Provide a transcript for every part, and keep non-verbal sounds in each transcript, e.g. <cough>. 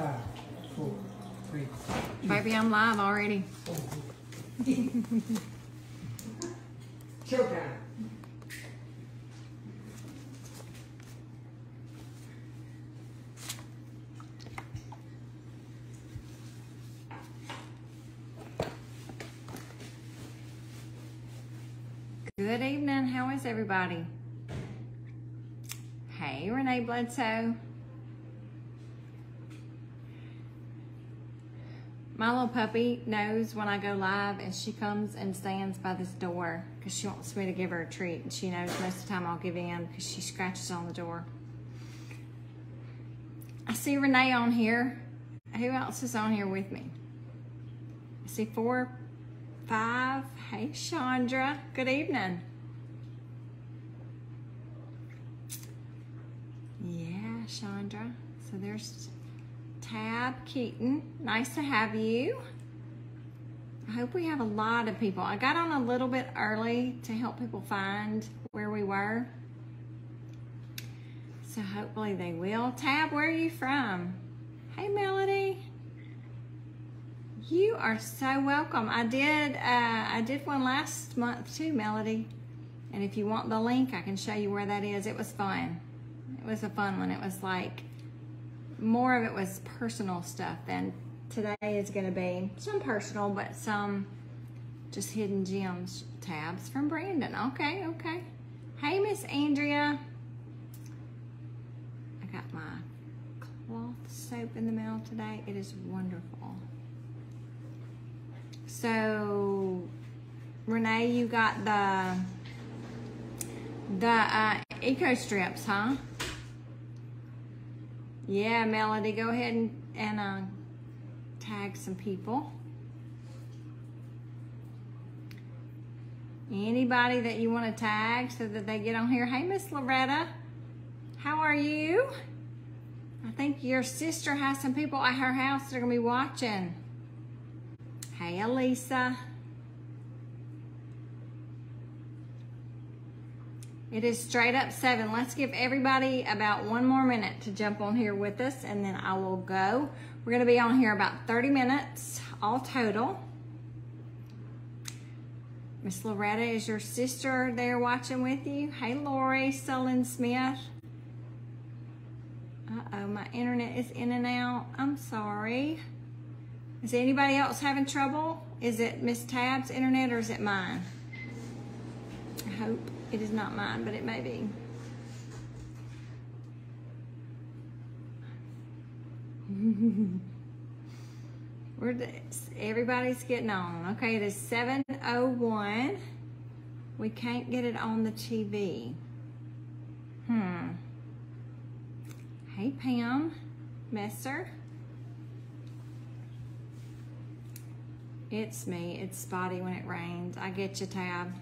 Five, four, three. Baby, I'm live already. <laughs> Showtime. Good evening. How is everybody? Hey, Renee Bledsoe. My little puppy knows when I go live and she comes and stands by this door because she wants me to give her a treat. And she knows most of the time I'll give in because she scratches on the door. I see Renee on here. Who else is on here with me? I see four, five. Hey, Chandra. Good evening. Yeah, Chandra. So there's Tab Keaton. Nice to have you. I hope we have a lot of people. I got on a little bit early to help people find where we were. So hopefully they will. Tab, where are you from? Hey, Melody. You are so welcome. I did uh, I did one last month too, Melody. And if you want the link, I can show you where that is. It was fun. It was a fun one. It was like more of it was personal stuff than today is going to be some personal, but some just hidden gems tabs from Brandon. Okay, okay. Hey, Miss Andrea. I got my cloth soap in the mail today. It is wonderful. So, Renee, you got the the uh, eco strips, huh? Yeah, Melody, go ahead and, and uh, tag some people. Anybody that you want to tag so that they get on here. Hey, Miss Loretta, how are you? I think your sister has some people at her house that are going to be watching. Hey, Elisa. It is straight up seven. Let's give everybody about one more minute to jump on here with us and then I will go. We're gonna be on here about 30 minutes all total. Miss Loretta, is your sister there watching with you? Hey, Lori Sullen Smith. Uh-oh, my internet is in and out. I'm sorry. Is anybody else having trouble? Is it Miss Tab's internet or is it mine? I hope. It is not mine, but it may be. <laughs> We're everybody's getting on. Okay, it is 7:01. We can't get it on the TV. Hmm. Hey Pam, Messer. It's me. It's spotty when it rains. I get you, Tab.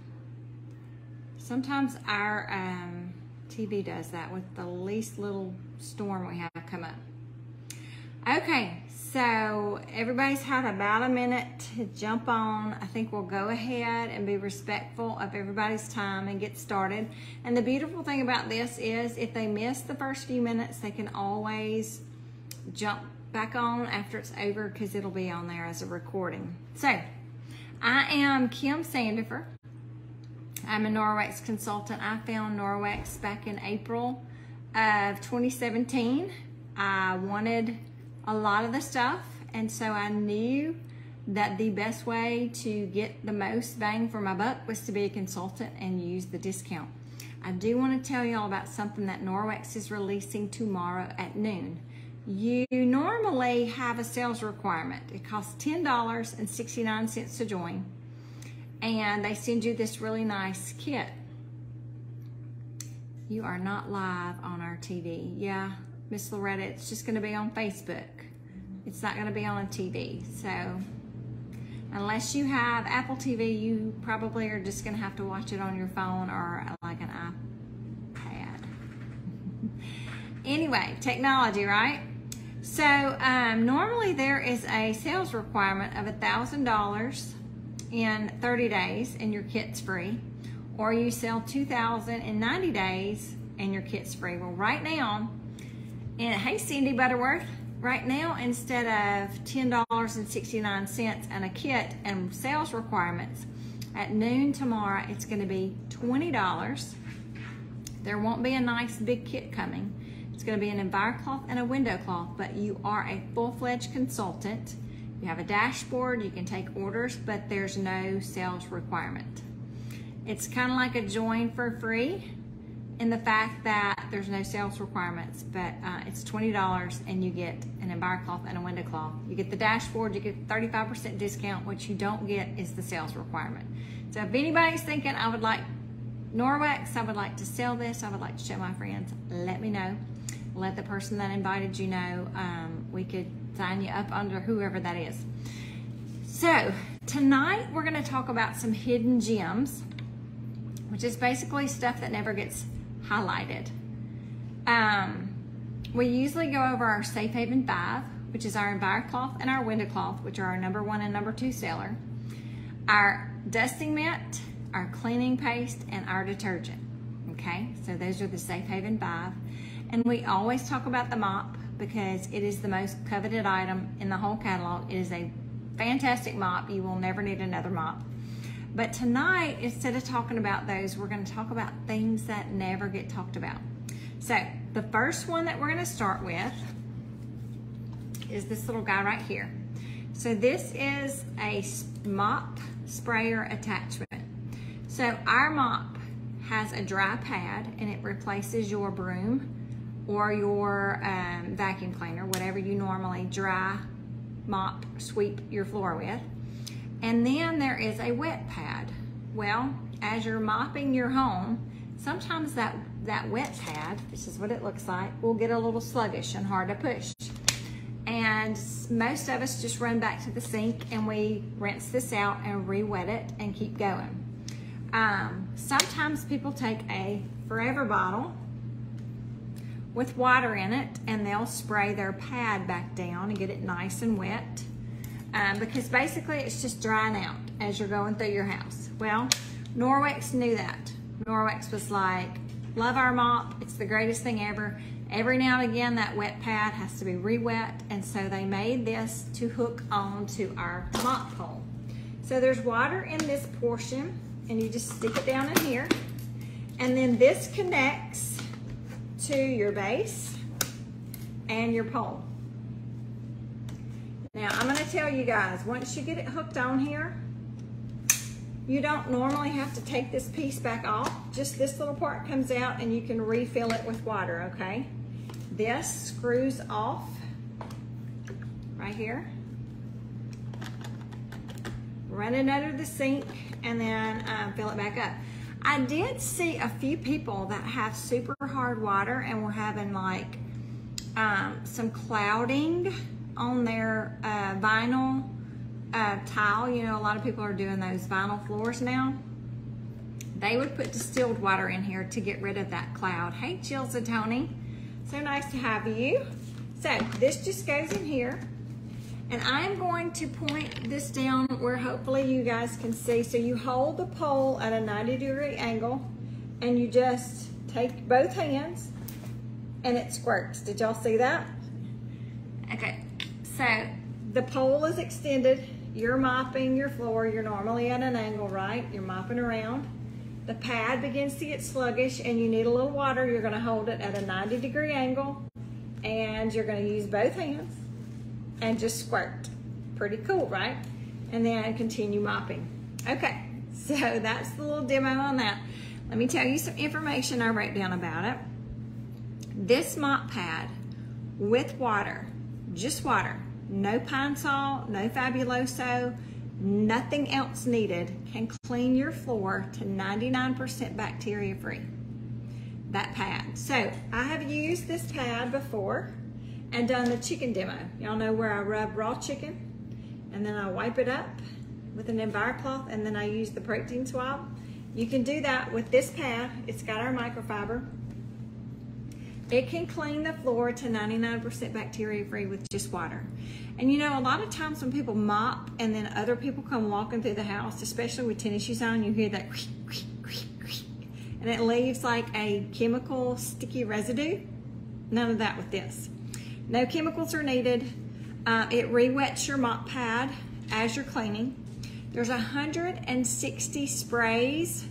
Sometimes our um, TV does that with the least little storm we have come up. Okay, so everybody's had about a minute to jump on. I think we'll go ahead and be respectful of everybody's time and get started. And the beautiful thing about this is if they miss the first few minutes, they can always jump back on after it's over because it'll be on there as a recording. So I am Kim Sandifer. I'm a Norwex consultant. I found Norwex back in April of 2017. I wanted a lot of the stuff, and so I knew that the best way to get the most bang for my buck was to be a consultant and use the discount. I do want to tell you all about something that Norwex is releasing tomorrow at noon. You normally have a sales requirement. It costs $10.69 to join and they send you this really nice kit. You are not live on our TV. Yeah, Miss Loretta, it's just gonna be on Facebook. It's not gonna be on a TV. So unless you have Apple TV, you probably are just gonna have to watch it on your phone or like an iPad. <laughs> anyway, technology, right? So um, normally there is a sales requirement of a $1,000 in 30 days and your kit's free, or you sell 2,000 in 90 days and your kit's free. Well, right now, and hey, Cindy Butterworth, right now, instead of $10.69 and a kit and sales requirements, at noon tomorrow, it's going to be $20. There won't be a nice big kit coming. It's going to be an EnviroCloth and a window cloth, but you are a full-fledged consultant. You have a dashboard, you can take orders, but there's no sales requirement. It's kind of like a join for free in the fact that there's no sales requirements, but uh, it's $20 and you get an EnviroCloth and a window cloth. You get the dashboard, you get 35% discount. What you don't get is the sales requirement. So if anybody's thinking, I would like Norwex, I would like to sell this, I would like to show my friends, let me know. Let the person that invited you know. Um, we could sign you up under whoever that is. So tonight we're gonna talk about some hidden gems, which is basically stuff that never gets highlighted. Um, we usually go over our Safe Haven 5, which is our EnviroCloth and our window cloth, which are our number one and number two seller. Our dusting mitt, our cleaning paste, and our detergent. Okay, so those are the Safe Haven 5. And we always talk about the mop because it is the most coveted item in the whole catalog. It is a fantastic mop. You will never need another mop. But tonight, instead of talking about those, we're going to talk about things that never get talked about. So the first one that we're going to start with is this little guy right here. So this is a mop sprayer attachment. So our mop has a dry pad and it replaces your broom or your um, vacuum cleaner, whatever you normally dry mop sweep your floor with. And then there is a wet pad. Well, as you're mopping your home, sometimes that, that wet pad, this is what it looks like, will get a little sluggish and hard to push. And most of us just run back to the sink and we rinse this out and re-wet it and keep going. Um, sometimes people take a forever bottle with water in it and they'll spray their pad back down and get it nice and wet um, because basically it's just drying out as you're going through your house. Well, Norwex knew that. Norwex was like, love our mop, it's the greatest thing ever. Every now and again that wet pad has to be re-wet and so they made this to hook on to our mop pole. So there's water in this portion and you just stick it down in here and then this connects to your base and your pole. Now I'm gonna tell you guys, once you get it hooked on here, you don't normally have to take this piece back off. Just this little part comes out and you can refill it with water, okay? This screws off right here. Run it under the sink and then um, fill it back up. I did see a few people that have super hard water and were having like um, some clouding on their uh, vinyl uh, tile. You know, a lot of people are doing those vinyl floors now. They would put distilled water in here to get rid of that cloud. Hey, Chills and Tony. So nice to have you. So this just goes in here. And I'm going to point this down where hopefully you guys can see. So you hold the pole at a 90 degree angle and you just take both hands and it squirts. Did y'all see that? Okay, so the pole is extended. You're mopping your floor. You're normally at an angle, right? You're mopping around. The pad begins to get sluggish and you need a little water. You're gonna hold it at a 90 degree angle and you're gonna use both hands and just squirt. Pretty cool, right? And then continue mopping. Okay, <laughs> so that's the little demo on that. Let me tell you some information I wrote down about it. This mop pad with water, just water, no pine sol, no fabuloso, nothing else needed, can clean your floor to 99% bacteria free. That pad. So I have used this pad before and done the chicken demo. Y'all know where I rub raw chicken and then I wipe it up with an EnviroCloth and then I use the protein swab. You can do that with this pad. It's got our microfiber. It can clean the floor to 99% bacteria free with just water. And you know, a lot of times when people mop and then other people come walking through the house, especially with tennis shoes on, you hear that creak, creak, creak, creak, and it leaves like a chemical sticky residue. None of that with this. No chemicals are needed. Uh, it re-wets your mop pad as you're cleaning. There's 160 sprays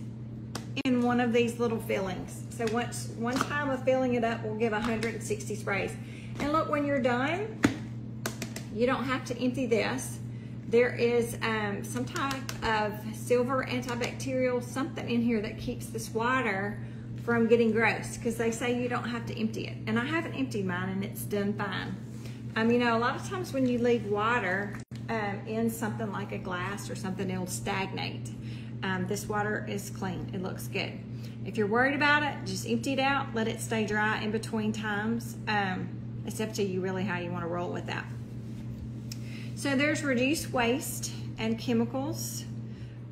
in one of these little fillings. So once one time of filling it up will give 160 sprays. And look, when you're done, you don't have to empty this. There is um, some type of silver antibacterial something in here that keeps this water from getting gross because they say you don't have to empty it. And I haven't emptied mine and it's done fine. Um, you know, a lot of times when you leave water um, in something like a glass or something, it'll stagnate. Um, this water is clean. It looks good. If you're worried about it, just empty it out. Let it stay dry in between times. Um, it's up to you really how you want to roll with that. So there's reduced waste and chemicals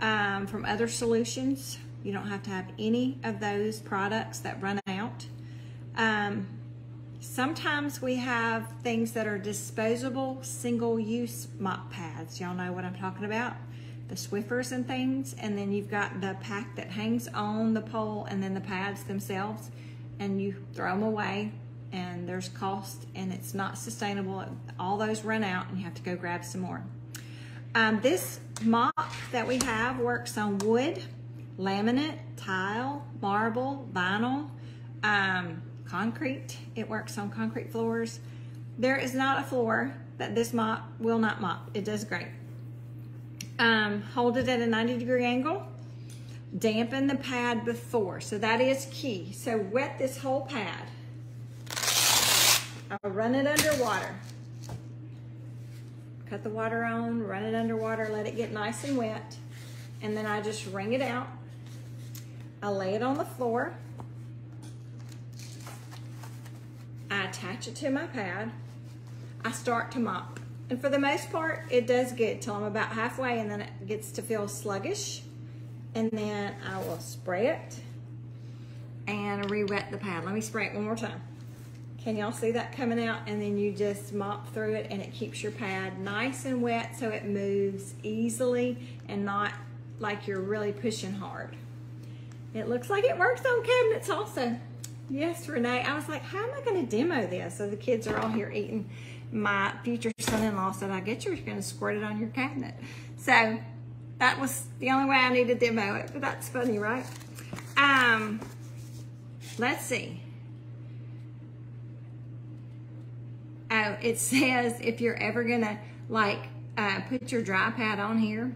um, from other solutions. You don't have to have any of those products that run out. Um, sometimes we have things that are disposable single-use mop pads. Y'all know what I'm talking about? The Swiffers and things. And then you've got the pack that hangs on the pole and then the pads themselves. And you throw them away and there's cost and it's not sustainable. All those run out and you have to go grab some more. Um, this mop that we have works on wood, laminate, tile, marble, vinyl, um, concrete. It works on concrete floors. There is not a floor that this mop will not mop. It does great. Um, hold it at a 90 degree angle. Dampen the pad before. So that is key. So wet this whole pad. I'll run it under water. Cut the water on, run it under water, let it get nice and wet. And then I just wring it out. I lay it on the floor. I attach it to my pad. I start to mop. And for the most part, it does good till I'm about halfway and then it gets to feel sluggish. And then I will spray it and re-wet the pad. Let me spray it one more time. Can y'all see that coming out? And then you just mop through it and it keeps your pad nice and wet so it moves easily and not like you're really pushing hard. It looks like it works on cabinets also. Yes, Renee. I was like, how am I going to demo this? So the kids are all here eating. My future son-in-law said, I get you're going to squirt it on your cabinet. So that was the only way I needed to demo it. But that's funny, right? Um, let's see. Oh, it says if you're ever gonna like uh, put your dry pad on here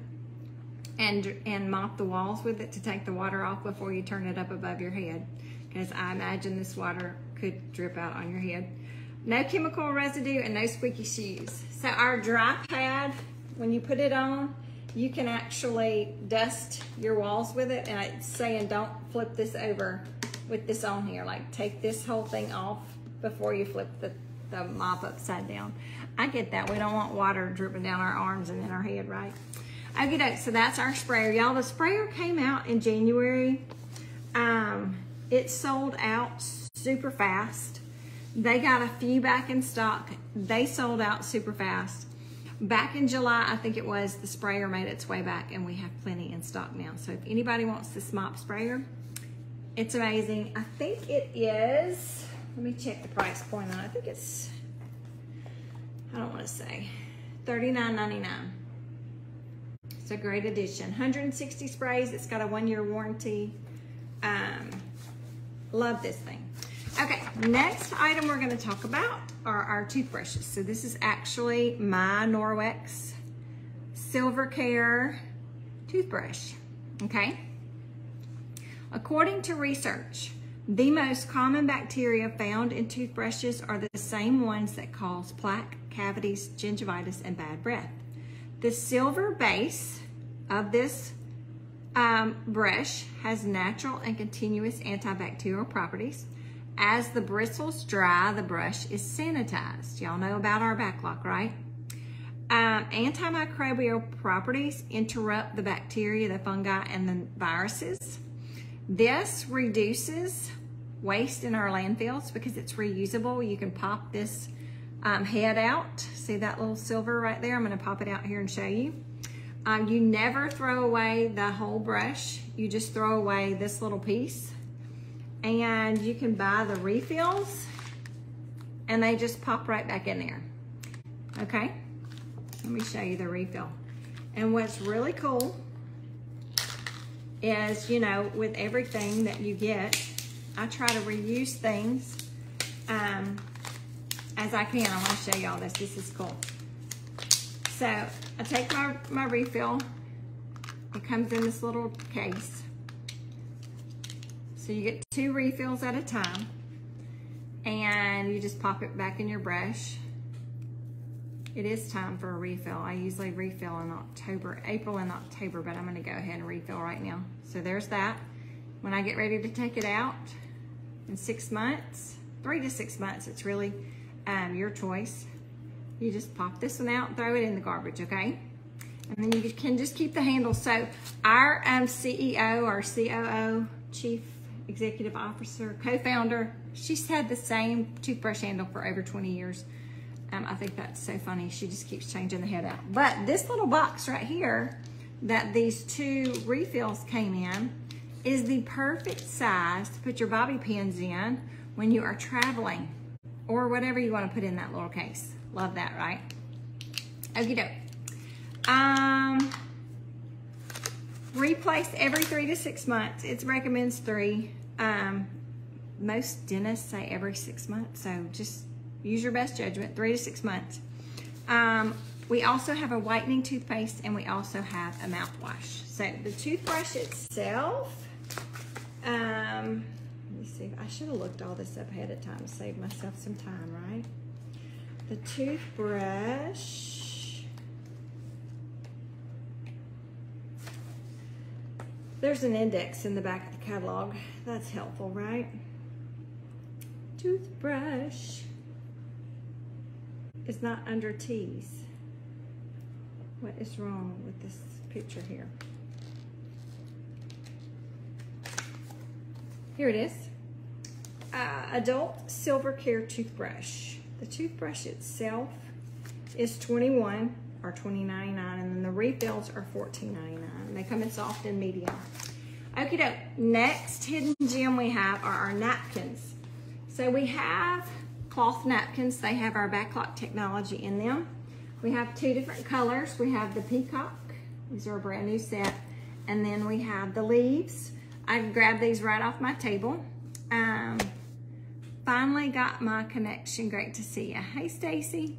and and mop the walls with it to take the water off before you turn it up above your head because I imagine this water could drip out on your head. No chemical residue and no squeaky shoes. So our dry pad, when you put it on, you can actually dust your walls with it. And it's saying don't flip this over with this on here. Like take this whole thing off before you flip the the mop upside down. I get that. We don't want water dripping down our arms and in our head, right? Okay, so that's our sprayer. Y'all, the sprayer came out in January. Um, it sold out super fast. They got a few back in stock. They sold out super fast. Back in July, I think it was, the sprayer made its way back and we have plenty in stock now. So if anybody wants this mop sprayer, it's amazing. I think it is let me check the price point on it. I think it's, I don't want to say, $39.99. It's a great addition. 160 sprays. It's got a one-year warranty. Um, love this thing. Okay, next item we're going to talk about are our toothbrushes. So this is actually my Norwex Silver Care toothbrush. Okay. According to research, the most common bacteria found in toothbrushes are the same ones that cause plaque, cavities, gingivitis, and bad breath. The silver base of this um, brush has natural and continuous antibacterial properties. As the bristles dry, the brush is sanitized. Y'all know about our BacLock, right? Um, antimicrobial properties interrupt the bacteria, the fungi, and the viruses. This reduces waste in our landfills because it's reusable. You can pop this um, head out. See that little silver right there? I'm gonna pop it out here and show you. Um, you never throw away the whole brush. You just throw away this little piece. And you can buy the refills and they just pop right back in there. Okay, let me show you the refill. And what's really cool is, you know, with everything that you get, I try to reuse things um, as I can. I want to show you all this. This is cool. So I take my, my refill. It comes in this little case. So you get two refills at a time. And you just pop it back in your brush. It is time for a refill. I usually refill in October, April and October, but I'm gonna go ahead and refill right now. So there's that. When I get ready to take it out in six months, three to six months, it's really um, your choice. You just pop this one out and throw it in the garbage, okay? And then you can just keep the handle. So our um, CEO our COO, Chief Executive Officer, co-founder, she's had the same toothbrush handle for over 20 years. Um, I think that's so funny. She just keeps changing the head out. But this little box right here that these two refills came in is the perfect size to put your bobby pins in when you are traveling or whatever you want to put in that little case. Love that, right? Okie doke. Um, replace every three to six months. It recommends three. Um, most dentists say every six months, so just use your best judgment, three to six months. Um, we also have a whitening toothpaste and we also have a mouthwash. So the toothbrush itself, um, see, I should have looked all this up ahead of time to save myself some time, right? The toothbrush, there's an index in the back of the catalog. That's helpful, right? Toothbrush is not under T's. What is wrong with this picture here? Here it is. Uh, adult Silver Care toothbrush. The toothbrush itself is 21 or 29.99 and then the refills are 14.99. They come in soft and medium. Okay, doke. Next hidden gem we have are our napkins. So we have cloth napkins. They have our BacLock technology in them. We have two different colors. We have the peacock. These are a brand new set. And then we have the leaves. I grabbed these right off my table. Um, finally got my connection. Great to see you. Hey, Stacy.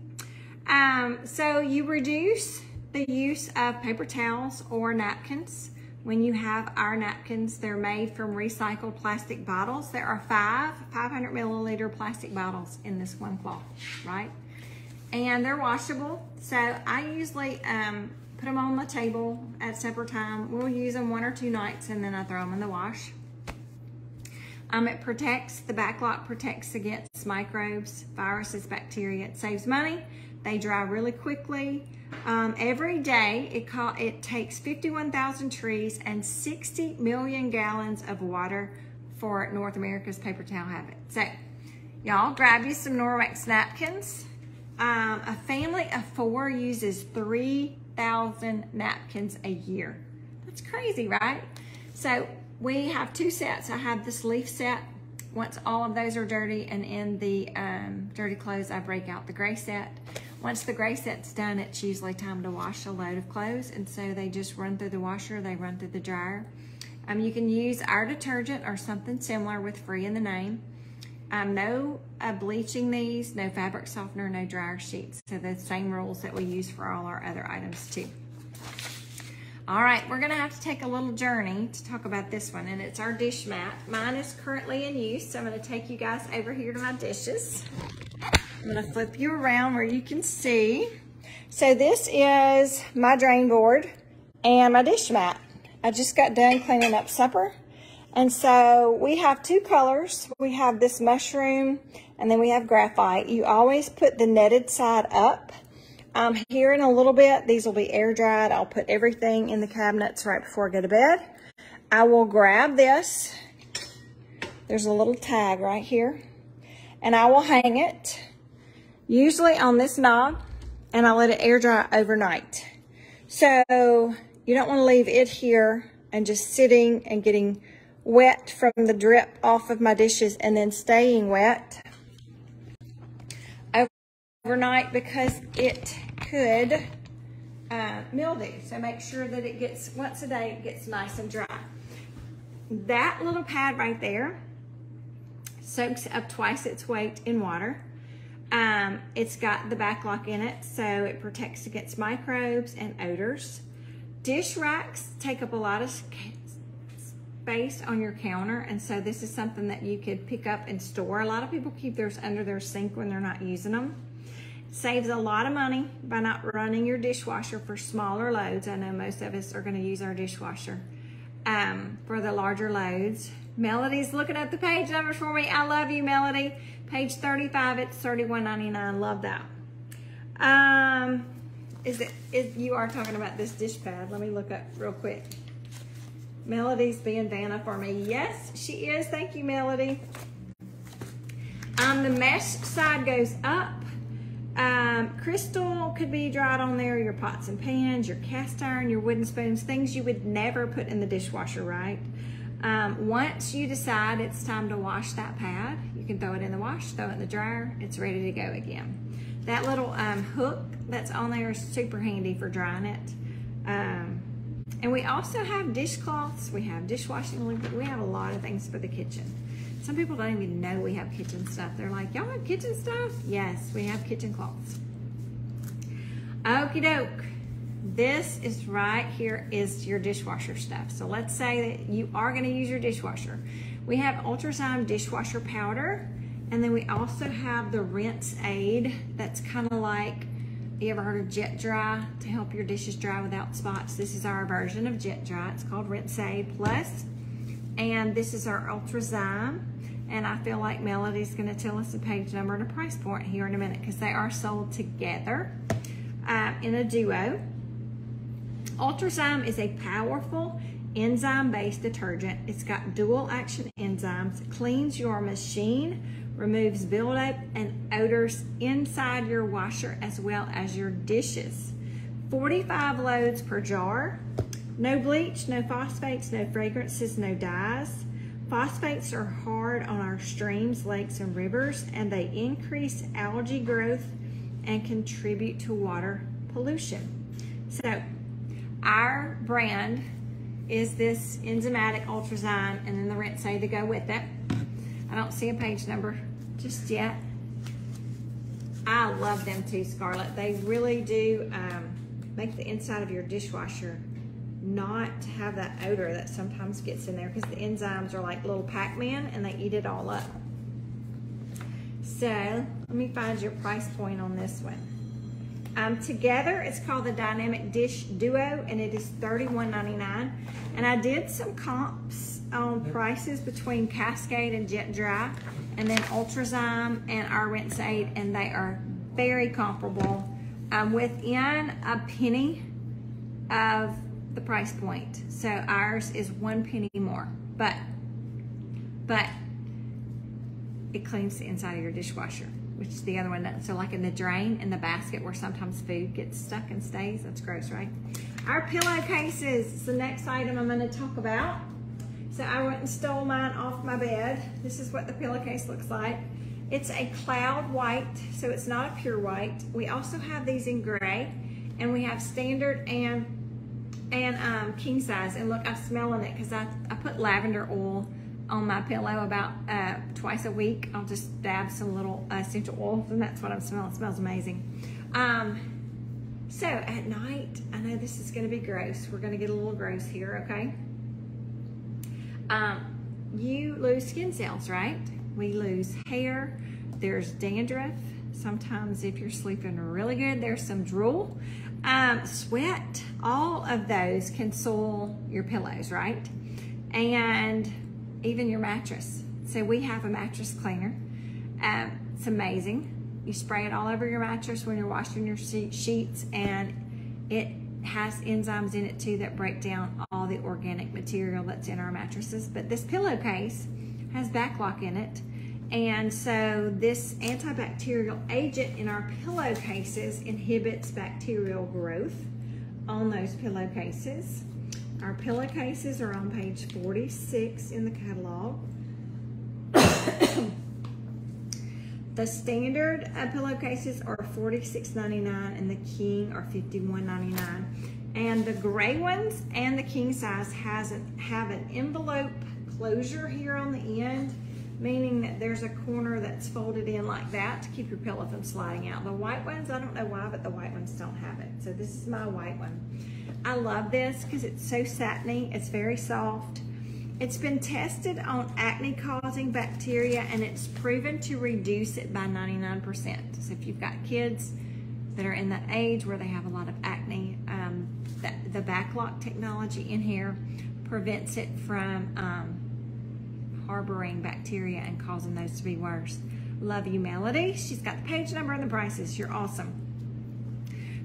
Um, so you reduce the use of paper towels or napkins when you have our napkins. They're made from recycled plastic bottles. There are five 500 milliliter plastic bottles in this one cloth, right? And they're washable. So I usually um, put them on the table at supper time. We'll use them one or two nights and then I throw them in the wash. Um, it protects, the BacLock protects against microbes, viruses, bacteria. It saves money. They dry really quickly. Um, every day, it, it takes 51,000 trees and 60 million gallons of water for North America's paper towel habit. So, y'all grab you some Norwex napkins. Um, a family of four uses 3,000 napkins a year. That's crazy, right? So, we have two sets. I have this leaf set. Once all of those are dirty and in the um, dirty clothes, I break out the gray set. Once the gray set's done, it's usually time to wash a load of clothes. And so they just run through the washer, they run through the dryer. Um, you can use our detergent or something similar with free in the name. Um, no uh, bleaching these, no fabric softener, no dryer sheets. So the same rules that we use for all our other items too. All right, we're gonna have to take a little journey to talk about this one, and it's our dish mat. Mine is currently in use, so I'm gonna take you guys over here to my dishes. I'm gonna flip you around where you can see. So this is my drain board and my dish mat. I just got done cleaning up supper. And so we have two colors. We have this mushroom and then we have graphite. You always put the netted side up. Um, here in a little bit, these will be air dried. I'll put everything in the cabinets right before I go to bed. I will grab this. There's a little tag right here. And I will hang it usually on this knob, and I let it air dry overnight. So you don't want to leave it here and just sitting and getting wet from the drip off of my dishes and then staying wet. Overnight because it could uh, mildew. So make sure that it gets, once a day, it gets nice and dry. That little pad right there soaks up twice its weight in water. Um, it's got the BacLock in it, so it protects against microbes and odors. Dish racks take up a lot of space on your counter, and so this is something that you could pick up and store. A lot of people keep theirs under their sink when they're not using them. Saves a lot of money by not running your dishwasher for smaller loads. I know most of us are going to use our dishwasher um, for the larger loads. Melody's looking up the page numbers for me. I love you, Melody. Page 35, it's $31.99. Love that. Um, is it, is, you are talking about this dish pad. Let me look up real quick. Melody's being Vanna for me. Yes, she is. Thank you, Melody. Um, the mesh side goes up. Um, crystal could be dried on there, your pots and pans, your cast iron, your wooden spoons, things you would never put in the dishwasher, right? Um, once you decide it's time to wash that pad, you can throw it in the wash, throw it in the dryer, it's ready to go again. That little um, hook that's on there is super handy for drying it. Um, and we also have dishcloths, we have dishwashing liquid, we have a lot of things for the kitchen. Some people don't even know we have kitchen stuff. They're like, y'all have kitchen stuff? Yes, we have kitchen cloths. Okie doke this is right here is your dishwasher stuff. So let's say that you are gonna use your dishwasher. We have Ultrazyme dishwasher powder, and then we also have the rinse aid that's kind of like, you ever heard of Jet Dry to help your dishes dry without spots? This is our version of Jet Dry. It's called Rinse Aid Plus. Plus, and this is our Ultrazyme. And I feel like Melody's gonna tell us the page number and a price point here in a minute because they are sold together uh, in a duo. Ultrazyme is a powerful enzyme-based detergent. It's got dual action enzymes, cleans your machine, removes buildup and odors inside your washer as well as your dishes. 45 loads per jar. No bleach, no phosphates, no fragrances, no dyes. Phosphates are hard on our streams, lakes, and rivers, and they increase algae growth and contribute to water pollution. So our brand is this enzymatic ultrazyme and then the rinse aid to go with it. I don't see a page number just yet. I love them too, Scarlett. They really do um, make the inside of your dishwasher not to have that odor that sometimes gets in there because the enzymes are like little Pac-Man and they eat it all up. So let me find your price point on this one. Um, together, it's called the Dynamic Dish Duo, and it is $31.99. And I did some comps on prices between Cascade and Jet Dry, and then Ultrazyme and our Rinse Aid, and they are very comparable um, within a penny of the price point. So ours is one penny more, but but it cleans the inside of your dishwasher which is the other one. So like in the drain, in the basket where sometimes food gets stuck and stays, that's gross, right? Our pillowcases is the next item I'm gonna talk about. So I went and stole mine off my bed. This is what the pillowcase looks like. It's a cloud white, so it's not a pure white. We also have these in gray, and we have standard and and um, king size. And look, I'm smelling it because I, I put lavender oil on my pillow about uh, twice a week. I'll just dab some little uh, essential oils and that's what I'm smelling. It smells amazing. Um, so at night, I know this is gonna be gross. We're gonna get a little gross here, okay? Um, you lose skin cells, right? We lose hair, there's dandruff. Sometimes if you're sleeping really good, there's some drool. Um, sweat, all of those can soil your pillows, right? And even your mattress. So we have a mattress cleaner. Um, it's amazing. You spray it all over your mattress when you're washing your sheets and it has enzymes in it too that break down all the organic material that's in our mattresses. But this pillowcase has BacLock in it. And so this antibacterial agent in our pillowcases inhibits bacterial growth on those pillowcases. Our pillowcases are on page 46 in the catalog. <coughs> The standard pillowcases are $46.99 and the king are $51.99. And the gray ones and the king size has an, have an envelope closure here on the end, meaning that there's a corner that's folded in like that to keep your pillow from sliding out. The white ones, I don't know why, but the white ones don't have it. So this is my white one. I love this because it's so satiny. It's very soft. It's been tested on acne causing bacteria and it's proven to reduce it by 99%. So if you've got kids that are in that age where they have a lot of acne, um, the, the BacLock technology in here prevents it from um, harboring bacteria and causing those to be worse. Love you, Melody. She's got the page number and the prices. You're awesome.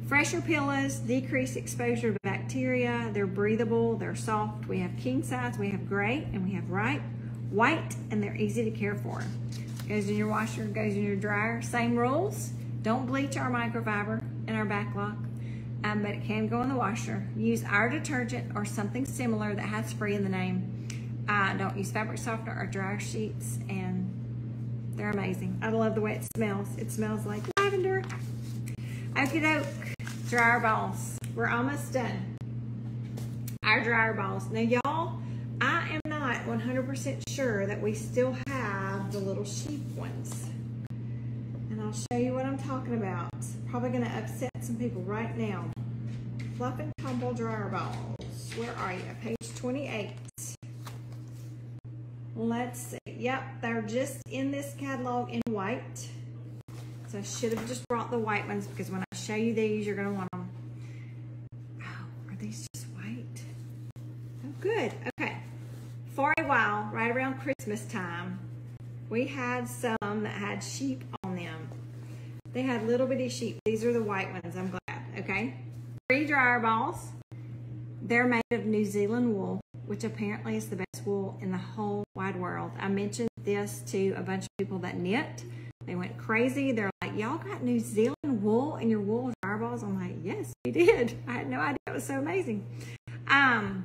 Fresher pillows decrease exposure to bacteria. They're breathable, they're soft. We have king size, we have gray, and we have right, white, and they're easy to care for. Goes in your washer, goes in your dryer. Same rules. Don't bleach our microfiber in our BacLock, um, but it can go in the washer. Use our detergent or something similar that has free in the name. Uh, don't use fabric softener or dryer sheets, and they're amazing. I love the way it smells. It smells like lavender. Okie doke dryer balls. We're almost done. Our dryer balls. Now, y'all, I am not 100% sure that we still have the little sheep ones. And I'll show you what I'm talking about. Probably going to upset some people right now. Fluff and tumble dryer balls. Where are you? Page 28. Let's see. Yep, they're just in this catalog in white. So I should have just brought the white ones because when I show you these, you're going to want them. Oh, are these just white? Oh, good. Okay. For a while, right around Christmas time, we had some that had sheep on them. They had little bitty sheep. These are the white ones. I'm glad. Okay. Three dryer balls. They're made of New Zealand wool, which apparently is the best wool in the whole wide world. I mentioned this to a bunch of people that knit. They went crazy. They're like, y'all got New Zealand wool in your wool dryer balls? I'm like, yes, we did. <laughs> I had no idea. It was so amazing. Um,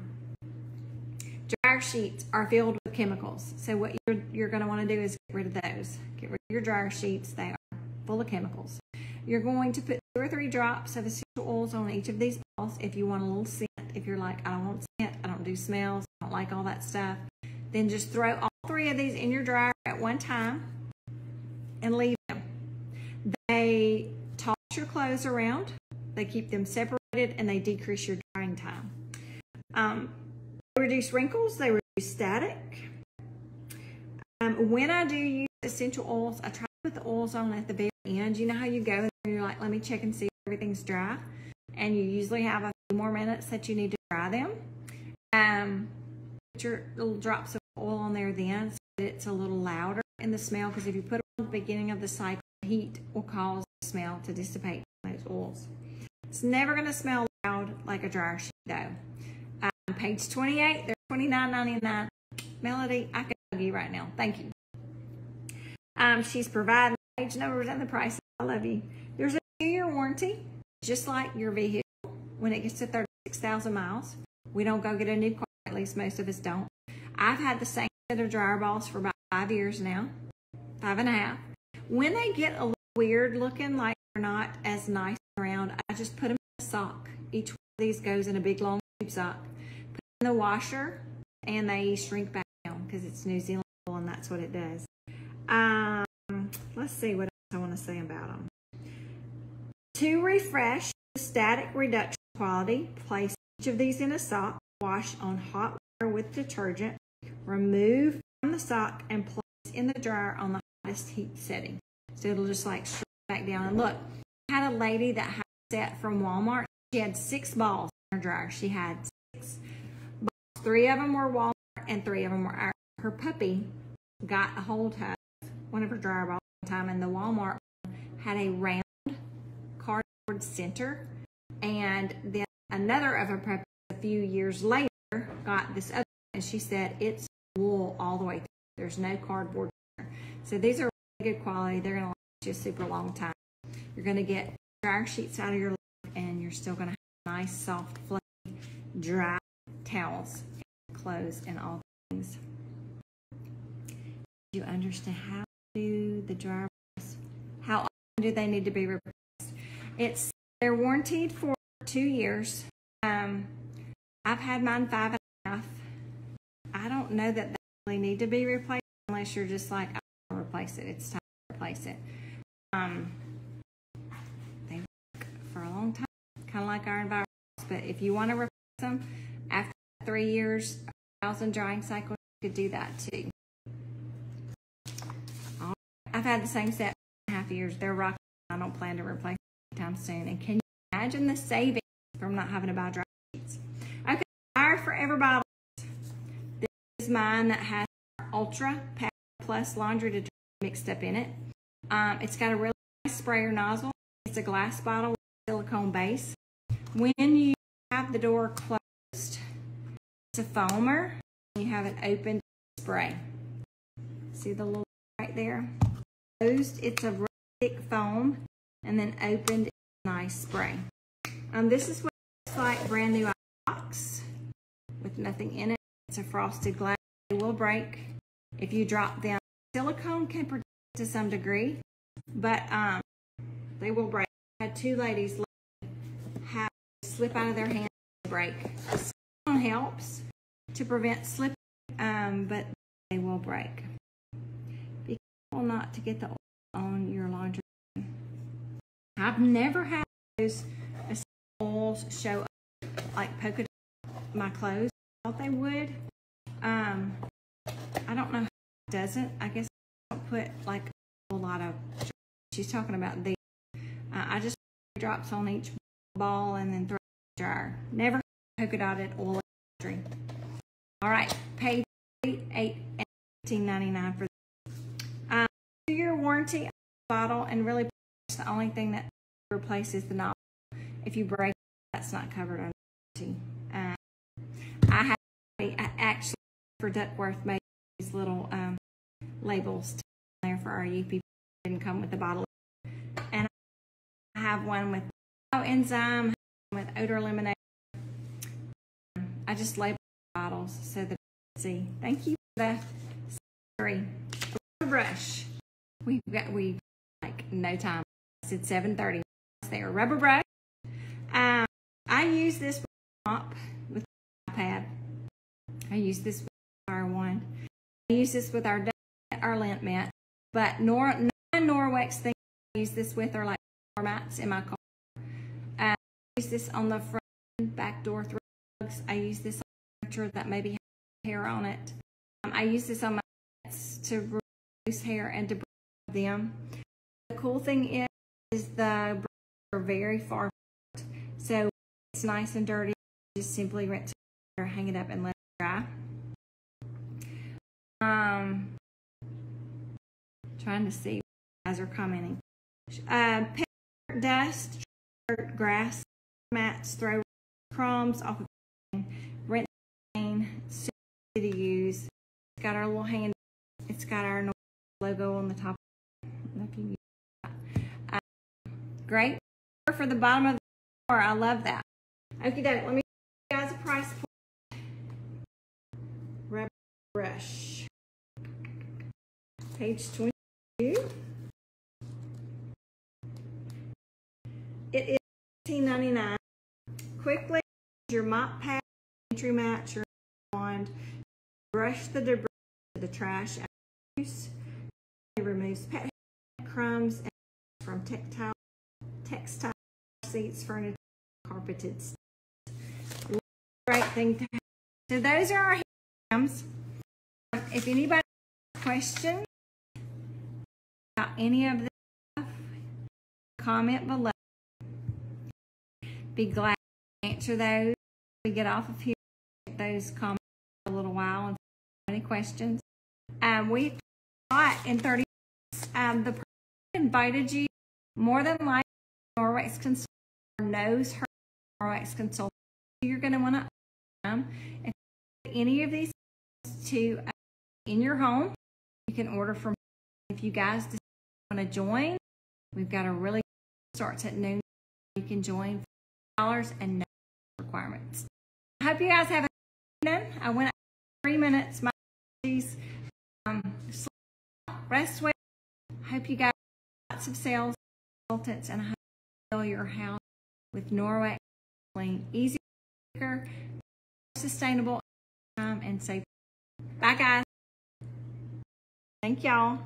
dryer sheets are filled with chemicals. So what you're, you're going to want to do is get rid of those. Get rid of your dryer sheets. They are full of chemicals. You're going to put two or three drops of essential oils on each of these balls if you want a little scent. If you're like, I don't want scent, I don't do smells, I don't like all that stuff, then just throw all three of these in your dryer at one time and leave them. They toss your clothes around, they keep them separated, and they decrease your drying time. Um, they reduce wrinkles, they reduce static. Um, when I do use essential oils, I try to put the oils on at the very end. You know how you go and you're like, let me check and see if everything's dry. And you usually have a more minutes that you need to dry them. Um, put your little drops of oil on there then so it's a little louder in the smell because if you put it on the beginning of the cycle, heat will cause the smell to dissipate from those oils. It's never going to smell loud like a dryer sheet though. Um, page 28, they're $29.99. Melody, I can hug you right now. Thank you. Um, she's providing page numbers and the prices. I love you. There's a two-year warranty, just like your vehicle. When it gets to 36,000 miles, we don't go get a new car. At least most of us don't. I've had the same set of dryer balls for about five years now, five and a half. When they get a little weird looking, like they're not as nice around, I just put them in a sock. Each one of these goes in a big long tube sock. Put in the washer, and they shrink back down because it's New Zealand and that's what it does. Um, let's see what else I want to say about them. To refresh the static reduction quality, place each of these in a sock, wash on hot water with detergent, remove from the sock, and place in the dryer on the hottest heat setting. So it'll just like shrink back down. And look, I had a lady that had set from Walmart. She had six balls in her dryer. She had six balls. Three of them were Walmart and three of them were ours. Her puppy got a hold of one of her dryer balls one time, and the Walmart had a round cardboard center. And then another of her puppies a few years later got this other, and she said it's wool all the way through. There's no cardboard. So these are really good quality. They're going to last you a super long time. You're going to get dryer sheets out of your life, and you're still going to have nice, soft, fluffy, dry towels, clothes, and all things. Do you understand how do the dryer often do they need to be replaced? It's they're warranted for two years. Um, I've had mine five and a half. I don't know that they really need to be replaced unless you're just like, I want to replace it. It's time to replace it. Um, they work for a long time, kind of like our environments. But if you want to replace them after three years, thousand drying cycles, you could do that too. I've had the same set for half years. They're rocking. I don't plan to replace anytime soon. And can you imagine the savings from not having to buy dry sheets? Okay, fire for every bottle. This is mine that has Ultra pack Plus Laundry Detergent mixed up in it. Um, it's got a really nice sprayer nozzle. It's a glass bottle with silicone base. When you have the door closed, it's a foamer. You have it open spray. See the little right there? Closed, it's a really thick foam, and then opened, nice spray. Um, this is what it looks like, brand new box with nothing in it. It's a frosted glass. It will break if you drop them. Silicone can protect to some degree, but um, they will break. I had two ladies have slip out of their hand and break. Silicone helps to prevent slipping, um, but they will break. Be careful not to get the oil on your laundry. I've never had those oils show up like polka my clothes. I thought they would. Um, I don't know it doesn't. I guess I don't put like a lot of. She's talking about the. Uh, I just drops on each ball and then throw it in the dryer. Never polka dotted oil laundry. All right, page eight, eight, eighteen ninety nine for um, two year warranty bottle, and really the only thing that replaces the knob. If you break, that's not covered under warranty. Um, I have I actually for Duckworth made these little um, labels there for our UP. Didn't come with the bottle, and I have one with enzyme with odor elimination. I just label bottles so that see. Thank you for the three brush. We've got we like no time. Said 7:30. They are rubber brush. Um, I use this mop with iPad. I use this with our one. I use this with our our lint mat. But Nor non Norwex things I use this with are like floor mats in my car. Uh, I use this on the front back door rugs. I use this on furniture that maybe has hair on it. Um, I use this on my mats to reduce hair and to them. The cool thing is, is the very far so it's nice and dirty. Just simply rinse it or hang it up and let it dry. Um, trying to see as are commenting. Uh, paper, dust, grass, mats, throw crumbs off of rinse super easy to use. It's got our little hand. It's got our logo on the top. Great for the bottom of the drawer. I love that. Okay, let me show you guys a price point. Brush. Page 22. It is $18.99. Quickly, your mop pad, entry mat, your wand. Brush the debris the trash. It removes pet crumbs from textile, textile seats, furniture, carpeted. Great thing to have. So those are our hams. If anybody has questions about any of this, comment below. Be glad to answer those. We get off of here, those comments a little while and any questions. Um, we taught in 30 um, the person invited you more than likely Norwex Consult knows her Norwex Consult. You're going to want to um, if any of these to uh, in your home. You can order from if you guys want to join. We've got a really starts at noon. You can join for dollars and no requirements. I hope you guys have a evening. I went three minutes. My um, rest well. Hope you guys lots of sales consultants and fill your house with Norwex clean, easy, quicker, sustainable, and safe. Bye, guys. Thank y'all.